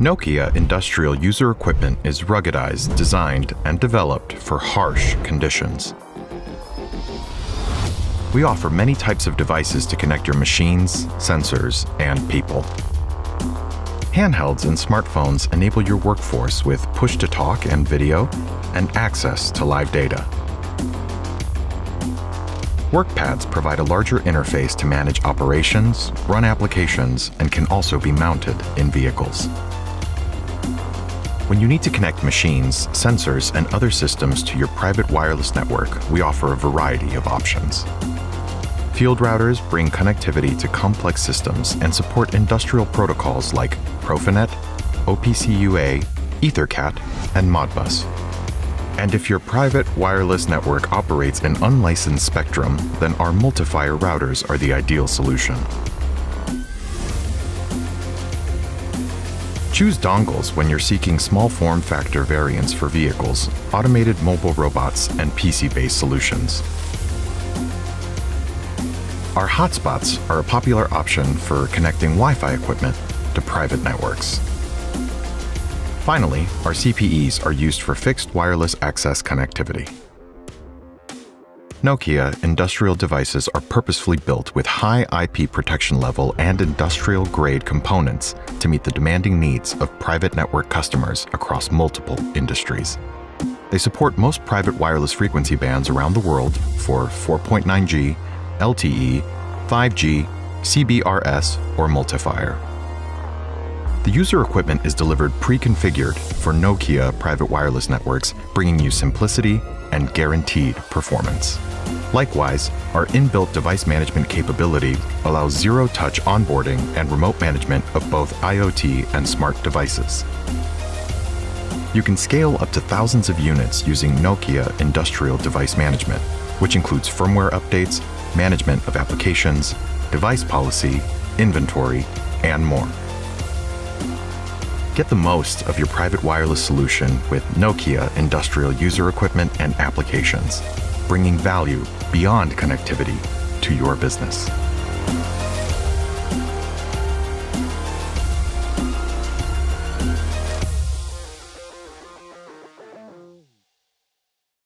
Nokia industrial user equipment is ruggedized, designed, and developed for harsh conditions. We offer many types of devices to connect your machines, sensors, and people. Handhelds and smartphones enable your workforce with push-to-talk and video and access to live data. WorkPads provide a larger interface to manage operations, run applications, and can also be mounted in vehicles. When you need to connect machines, sensors, and other systems to your private wireless network, we offer a variety of options. Field routers bring connectivity to complex systems and support industrial protocols like Profinet, OPC UA, EtherCAT, and Modbus. And if your private wireless network operates an unlicensed spectrum, then our MulteFire routers are the ideal solution. Choose dongles when you're seeking small form factor variants for vehicles, automated mobile robots, and PC-based solutions. Our hotspots are a popular option for connecting Wi-Fi equipment to private networks. Finally, our CPEs are used for fixed wireless access connectivity. Nokia industrial devices are purposefully built with high IP protection level and industrial grade components to meet the demanding needs of private network customers across multiple industries. They support most private wireless frequency bands around the world for 4.9G, LTE, 5G, CBRS, or MulteFire. The user equipment is delivered pre-configured for Nokia private wireless networks, bringing you simplicity and guaranteed performance. Likewise, our inbuilt device management capability allows zero-touch onboarding and remote management of both IoT and smart devices. You can scale up to thousands of units using Nokia Industrial Device Management, which includes firmware updates, management of applications, device policy, inventory, and more. Get the most of your private wireless solution with Nokia industrial user equipment and applications, bringing value beyond connectivity to your business.